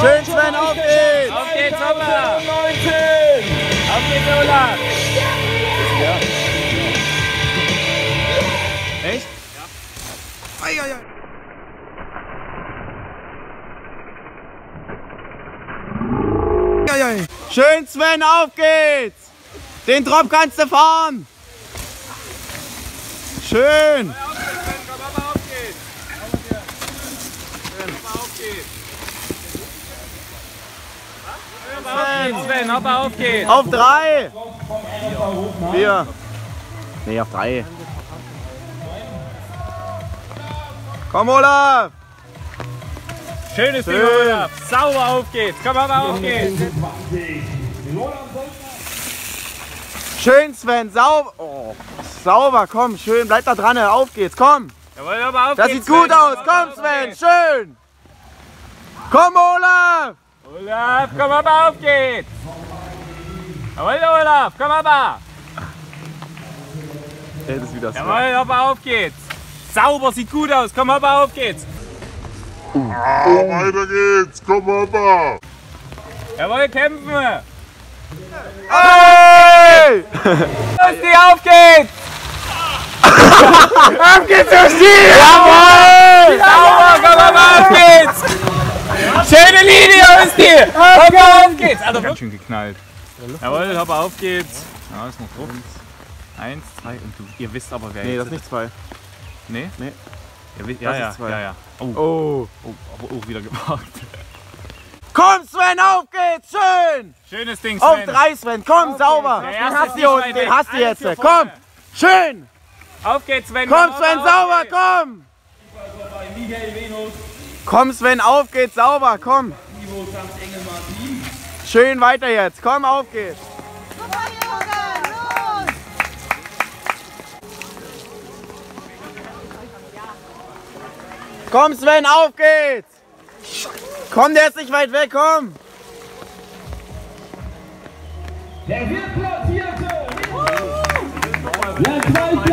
Schön, Sven, auf geht's! Auf geht's, Ola! Auf geht's, Ola! Echt? Ja. Ei, ei, ei. Schön, Sven, auf geht's! Den Drop kannst du fahren! Schön! Sven, Sven, aber auf geht's! Auf drei! Vier. Nee, auf drei. Komm, Olaf! Schönes Ding, Schön. Olaf! Sauber auf geht's! Komm, aber auf geht's! Schön, Sven, sauber. Oh, sauber, komm, schön, bleib da dran, auf geht's, komm. Jawohl, aber auf Das geht's! sieht gut Sven. aus, komm, Sven, schön. Komm, Olaf! Olaf, komm, aber auf geht's! Jawohl, Olaf, komm, aber! Ja, das ist wieder Sven. Jawohl, aber auf geht's! Sauber, sieht gut aus! Komm, aber auf geht's! Oh, weiter geht's, komm Papa! Jawohl, kämpfen wir! Hey! Los, die auf geht's! Auf geht's, Joshi! Jawohl! Sauber, komm, aber auf geht's! Schöne Linie ist die! Komm, auf geht's! Alter, ganz schön geknallt. Jawohl, aber auf geht's! Ja, ist noch drauf. Eins, zwei und du. Ihr wisst aber, wer Nee, jetzt das ist nicht zwei. Nee? Nee. Ihr wisst, ja, ja, ja, ja. Oh, Oh. oh, aber auch wieder gemacht. Komm, Sven, auf geht's, schön! Schönes Ding, Auf Sven. drei, Sven, komm, sauber! Der Den hast du den hast du jetzt. Komm, schön! Auf geht's, Sven. Komm, Komm, Sven, auf sauber, geht's. komm! Komm, Sven, auf geht's, sauber, komm! Schön weiter jetzt, komm, auf geht's! Komm, Sven, auf geht's! Komm, der ist nicht weit weg, komm! Der Viertplatzierte! Der Zweitplatzierte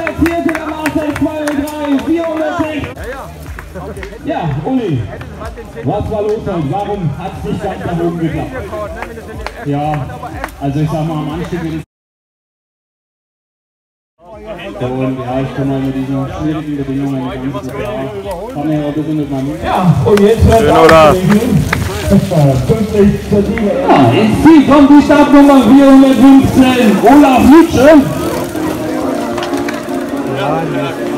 Ja, Uli, was war los heute? Warum hat es nicht ganz nach oben geklappt? Ja, also ich sag mal, am Anstieg und ja, ich komme mit diesen schwierigen Bedingungen nicht ganz Ich Kann mir auch das mit meinem... Ja, und jetzt wird das 50 zur Sieger. Ja, ins Ziel kommt die Startnummer 415, Olaf Lütsche. Ja, ja.